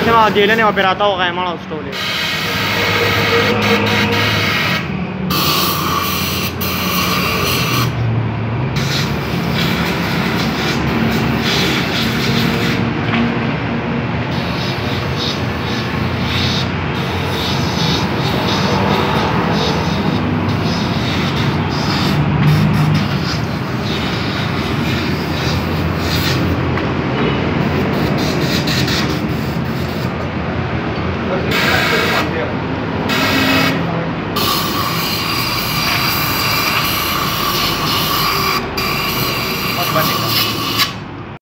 Maxima, Jelena, operata o kaya mga stole.